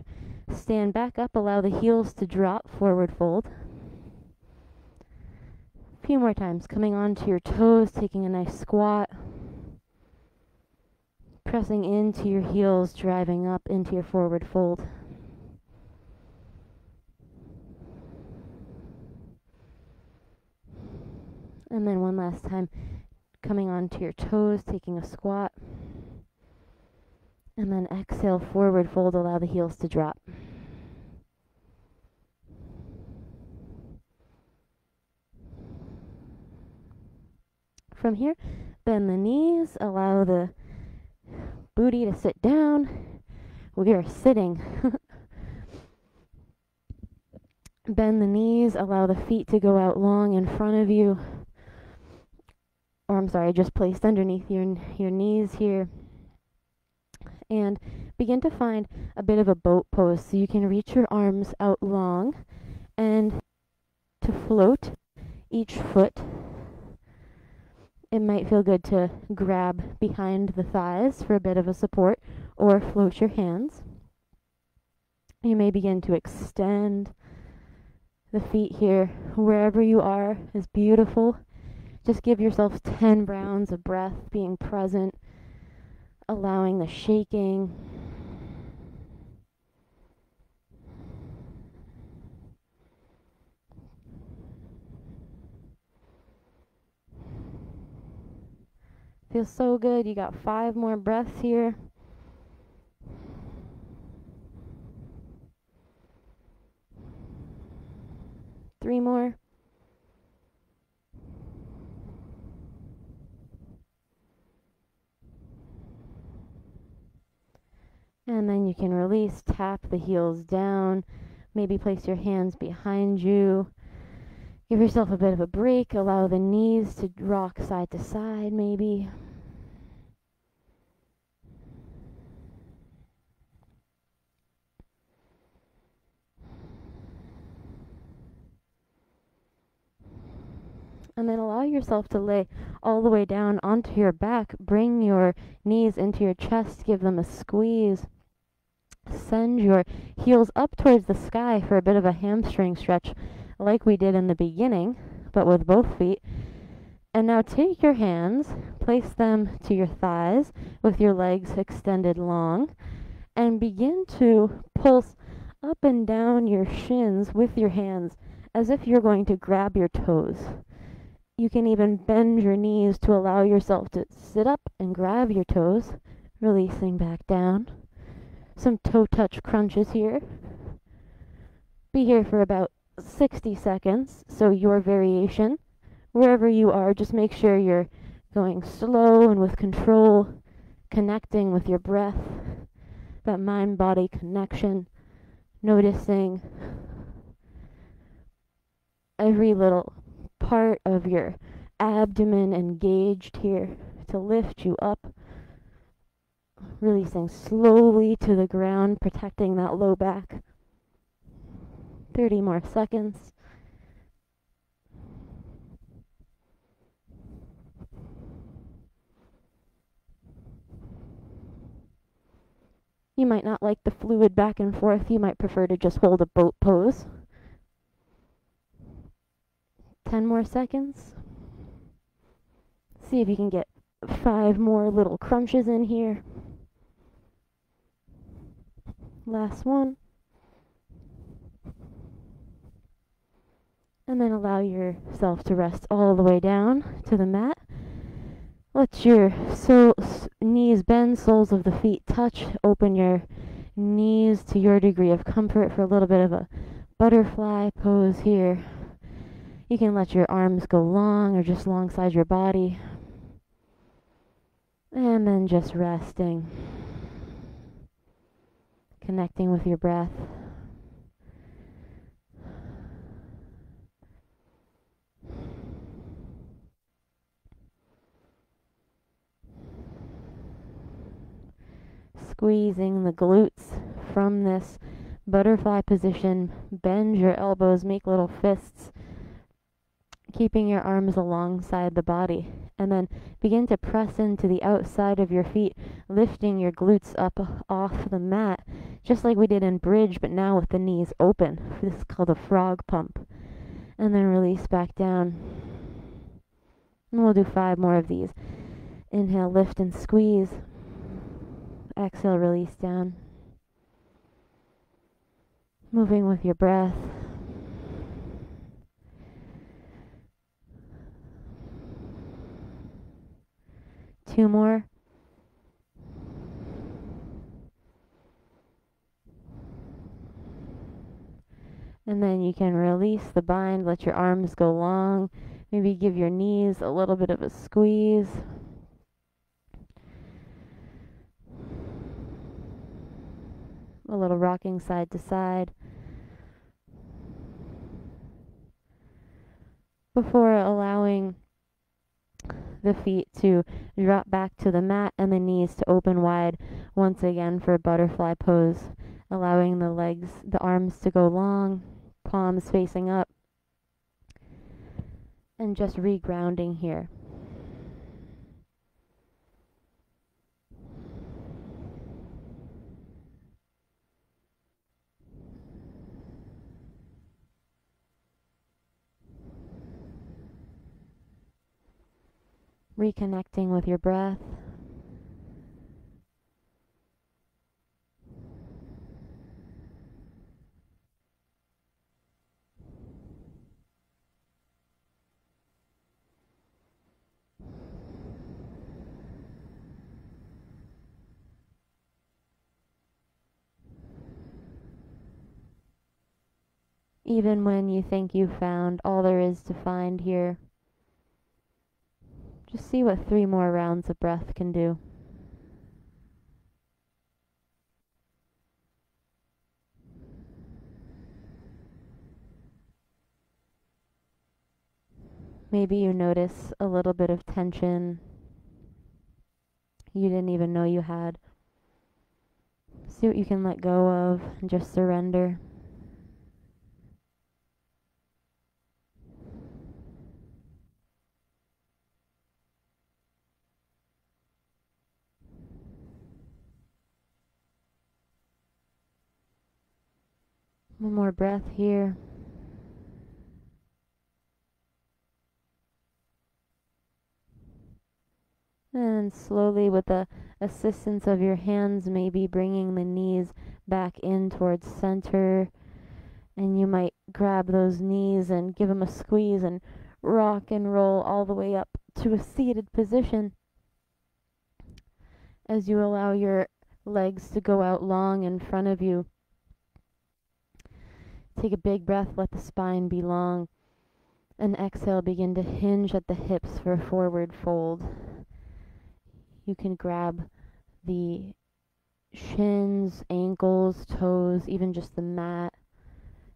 S1: Stand back up, allow the heels to drop, forward fold. A few more times, coming onto your toes, taking a nice squat. Pressing into your heels, driving up into your forward fold. And then one last time, coming onto your toes, taking a squat. And then exhale, forward fold, allow the heels to drop. From here, bend the knees, allow the booty to sit down. We are sitting. bend the knees, allow the feet to go out long in front of you. Or I'm sorry, just placed underneath your your knees here and begin to find a bit of a boat pose so you can reach your arms out long and to float each foot. It might feel good to grab behind the thighs for a bit of a support or float your hands. You may begin to extend the feet here. Wherever you are is beautiful. Just give yourself 10 rounds of breath, being present allowing the shaking. Feels so good. You got five more breaths here. Three more. And then you can release, tap the heels down, maybe place your hands behind you. Give yourself a bit of a break, allow the knees to rock side to side, maybe. And then allow yourself to lay all the way down onto your back. Bring your knees into your chest, give them a squeeze. Send your heels up towards the sky for a bit of a hamstring stretch, like we did in the beginning, but with both feet. And now take your hands, place them to your thighs with your legs extended long, and begin to pulse up and down your shins with your hands as if you're going to grab your toes. You can even bend your knees to allow yourself to sit up and grab your toes, releasing back down some toe touch crunches here. Be here for about 60 seconds, so your variation, wherever you are, just make sure you're going slow and with control, connecting with your breath, that mind body connection, noticing every little part of your abdomen engaged here to lift you up releasing slowly to the ground, protecting that low back. 30 more seconds. You might not like the fluid back and forth. You might prefer to just hold a boat pose. 10 more seconds. See if you can get five more little crunches in here. Last one. And then allow yourself to rest all the way down to the mat. Let your so, knees bend, soles of the feet touch. Open your knees to your degree of comfort for a little bit of a butterfly pose here. You can let your arms go long or just alongside your body. And then just resting connecting with your breath. Squeezing the glutes from this butterfly position. Bend your elbows, make little fists keeping your arms alongside the body. And then begin to press into the outside of your feet, lifting your glutes up off the mat, just like we did in bridge, but now with the knees open. This is called a frog pump. And then release back down. And we'll do five more of these. Inhale, lift and squeeze. Exhale, release down. Moving with your breath. Two more. And then you can release the bind, let your arms go long. Maybe give your knees a little bit of a squeeze. A little rocking side to side. Before allowing the feet to drop back to the mat and the knees to open wide once again for butterfly pose, allowing the legs, the arms to go long, palms facing up, and just regrounding here. reconnecting with your breath. Even when you think you've found all there is to find here just see what three more rounds of breath can do. Maybe you notice a little bit of tension you didn't even know you had. See what you can let go of and just surrender. One more breath here. And slowly, with the assistance of your hands, maybe bringing the knees back in towards center. And you might grab those knees and give them a squeeze and rock and roll all the way up to a seated position. As you allow your legs to go out long in front of you. Take a big breath, let the spine be long. And exhale, begin to hinge at the hips for a forward fold you can grab the shins, ankles, toes, even just the mat.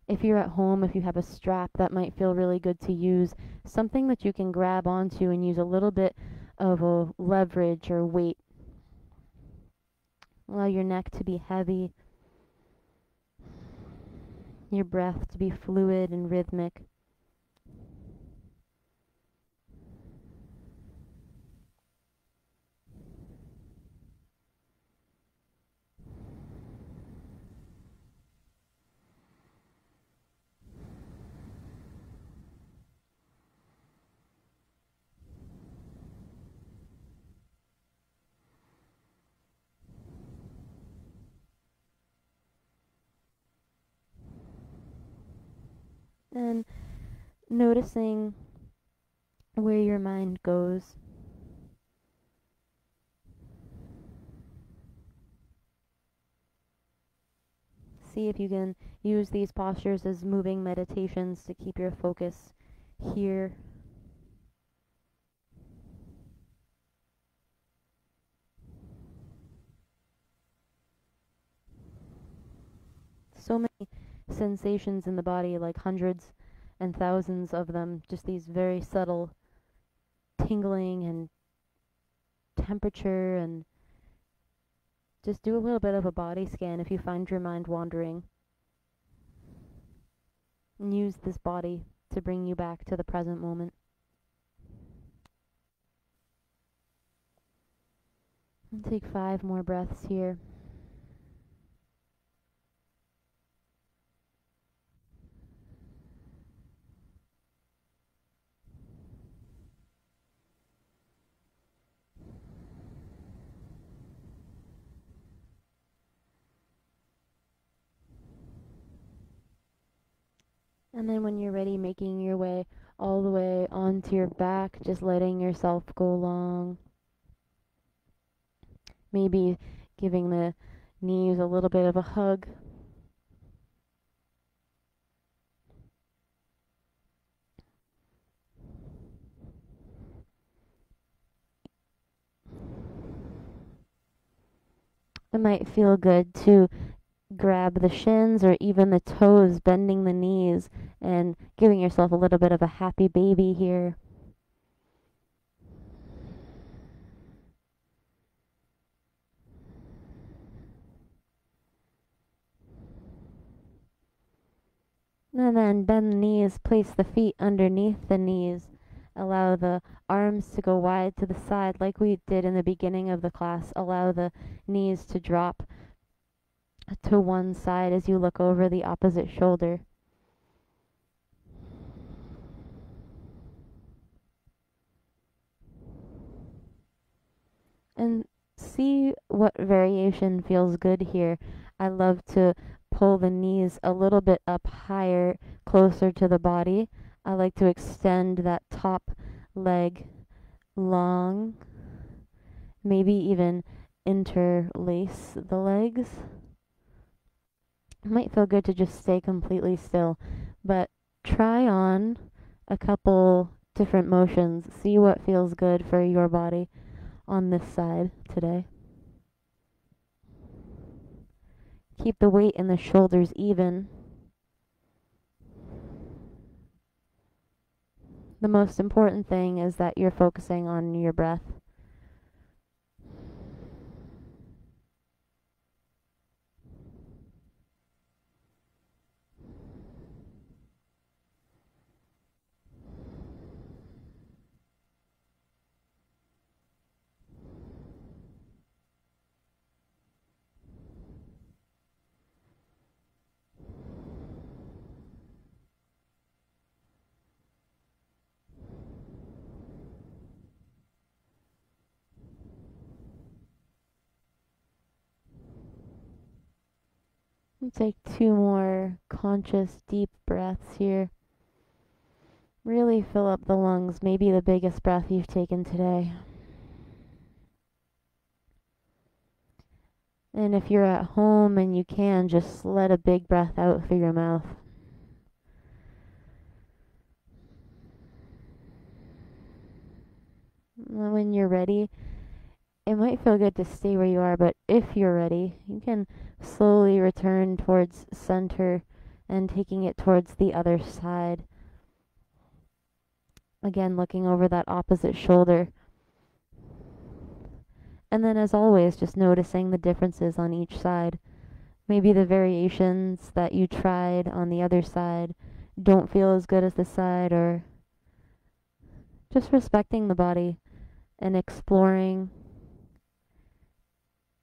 S1: If you're at home, if you have a strap, that might feel really good to use. Something that you can grab onto and use a little bit of a leverage or weight. Allow your neck to be heavy, your breath to be fluid and rhythmic. and noticing where your mind goes. See if you can use these postures as moving meditations to keep your focus here. So many sensations in the body, like hundreds and thousands of them, just these very subtle tingling and temperature and just do a little bit of a body scan if you find your mind wandering. And use this body to bring you back to the present moment. And take five more breaths here. And then when you're ready, making your way all the way onto your back, just letting yourself go long. Maybe giving the knees a little bit of a hug. It might feel good to grab the shins or even the toes, bending the knees and giving yourself a little bit of a happy baby here. And then bend the knees, place the feet underneath the knees. Allow the arms to go wide to the side like we did in the beginning of the class. Allow the knees to drop to one side as you look over the opposite shoulder. And see what variation feels good here. I love to pull the knees a little bit up higher, closer to the body. I like to extend that top leg long, maybe even interlace the legs. It might feel good to just stay completely still. but try on a couple different motions. See what feels good for your body on this side today. Keep the weight in the shoulders even. The most important thing is that you're focusing on your breath. Take two more conscious deep breaths here. Really fill up the lungs, maybe the biggest breath you've taken today. And if you're at home and you can, just let a big breath out through your mouth. When you're ready, it might feel good to stay where you are, but if you're ready, you can slowly return towards center and taking it towards the other side. Again, looking over that opposite shoulder. And then, as always, just noticing the differences on each side. Maybe the variations that you tried on the other side don't feel as good as this side, or just respecting the body and exploring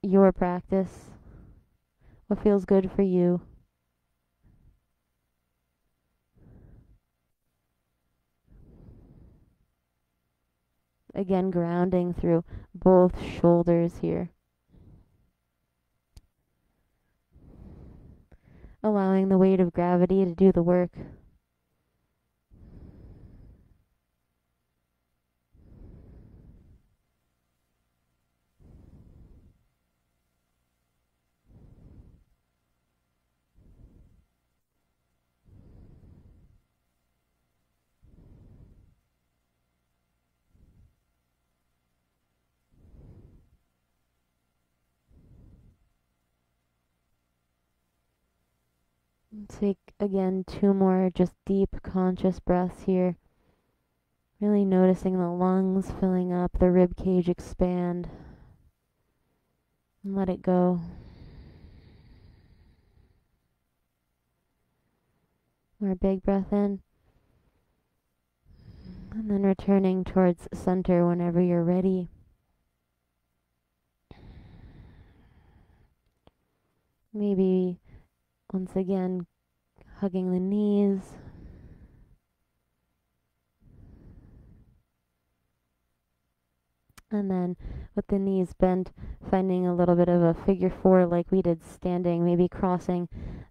S1: your practice, what feels good for you. Again, grounding through both shoulders here. Allowing the weight of gravity to do the work. Take again two more just deep conscious breaths here. Really noticing the lungs filling up, the rib cage expand. And let it go. More big breath in. And then returning towards center whenever you're ready. Maybe once again hugging the knees. And then with the knees bent, finding a little bit of a figure four like we did standing, maybe crossing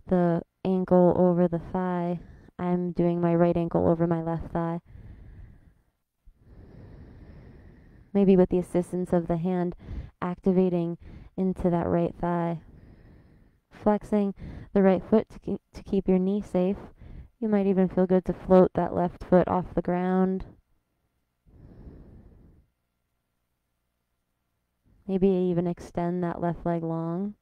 S1: the ankle over the thigh. I'm doing my right ankle over my left thigh. Maybe with the assistance of the hand, activating into that right thigh. Flexing the right foot to keep, to keep your knee safe. You might even feel good to float that left foot off the ground. Maybe even extend that left leg long.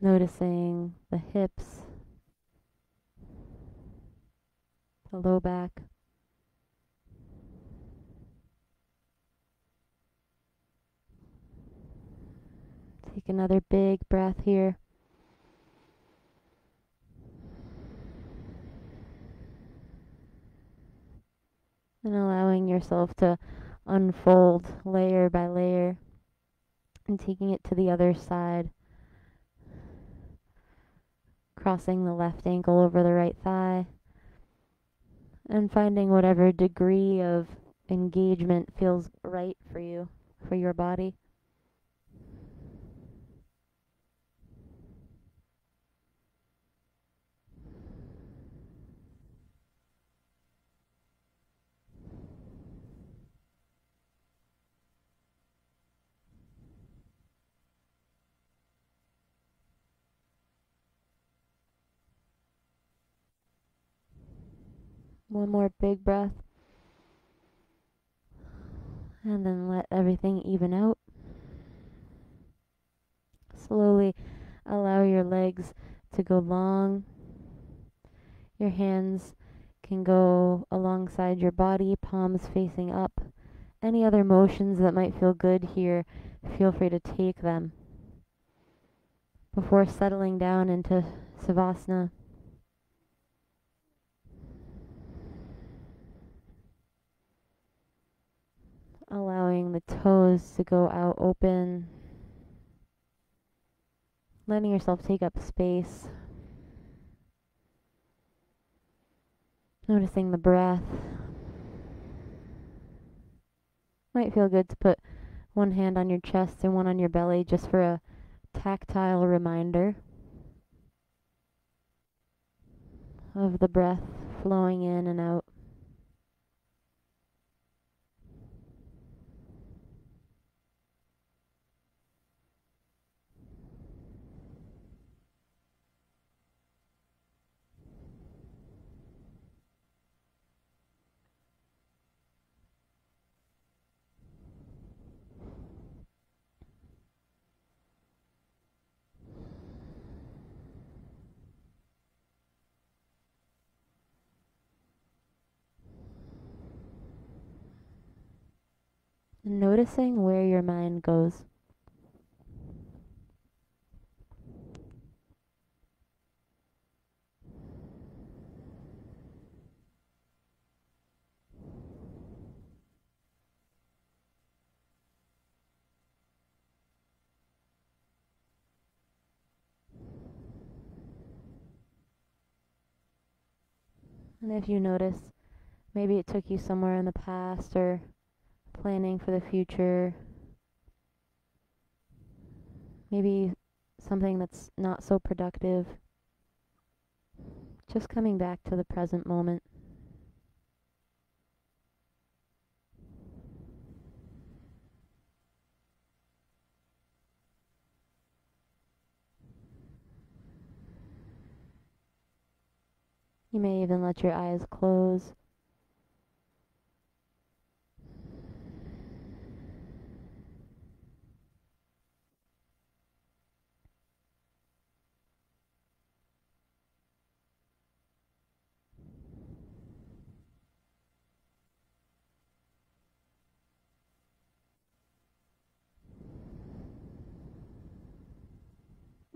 S1: Noticing the hips, the low back. Take another big breath here. And allowing yourself to unfold layer by layer and taking it to the other side crossing the left ankle over the right thigh, and finding whatever degree of engagement feels right for you, for your body. One more big breath. And then let everything even out. Slowly allow your legs to go long. Your hands can go alongside your body, palms facing up. Any other motions that might feel good here, feel free to take them. Before settling down into Savasana, allowing the toes to go out open, letting yourself take up space, noticing the breath. Might feel good to put one hand on your chest and one on your belly just for a tactile reminder of the breath flowing in and out. Noticing where your mind goes. And if you notice, maybe it took you somewhere in the past or planning for the future. Maybe something that's not so productive. Just coming back to the present moment. You may even let your eyes close.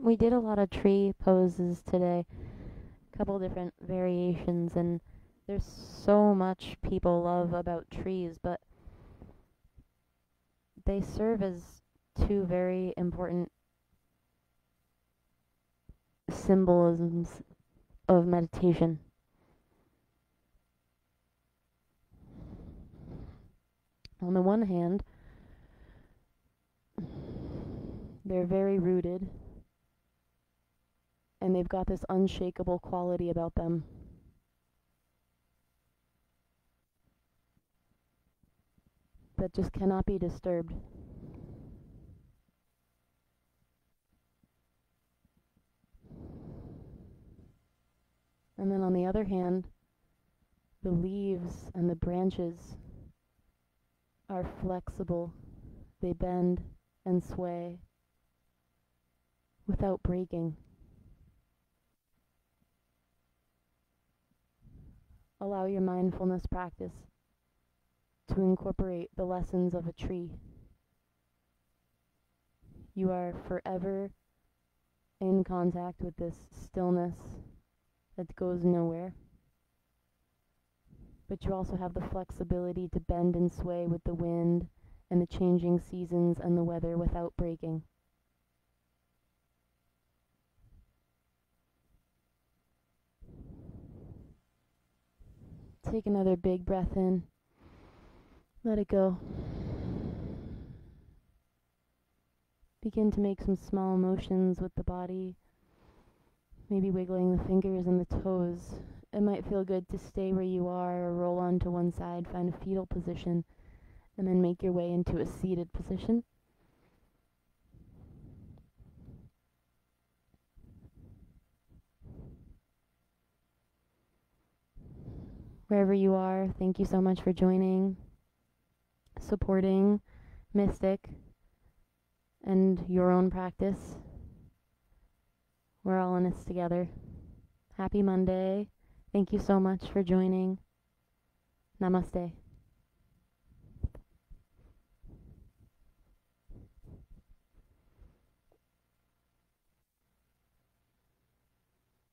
S1: We did a lot of tree poses today, a couple different variations, and there's so much people love about trees, but they serve as two very important symbolisms of meditation. On the one hand, they're very rooted and they've got this unshakable quality about them. That just cannot be disturbed. And then on the other hand, the leaves and the branches are flexible. They bend and sway without breaking. Allow your mindfulness practice to incorporate the lessons of a tree. You are forever in contact with this stillness that goes nowhere. But you also have the flexibility to bend and sway with the wind and the changing seasons and the weather without breaking. Take another big breath in. Let it go. Begin to make some small motions with the body, maybe wiggling the fingers and the toes. It might feel good to stay where you are or roll onto one side, find a fetal position, and then make your way into a seated position. Wherever you are, thank you so much for joining, supporting Mystic and your own practice. We're all in this together. Happy Monday. Thank you so much for joining. Namaste.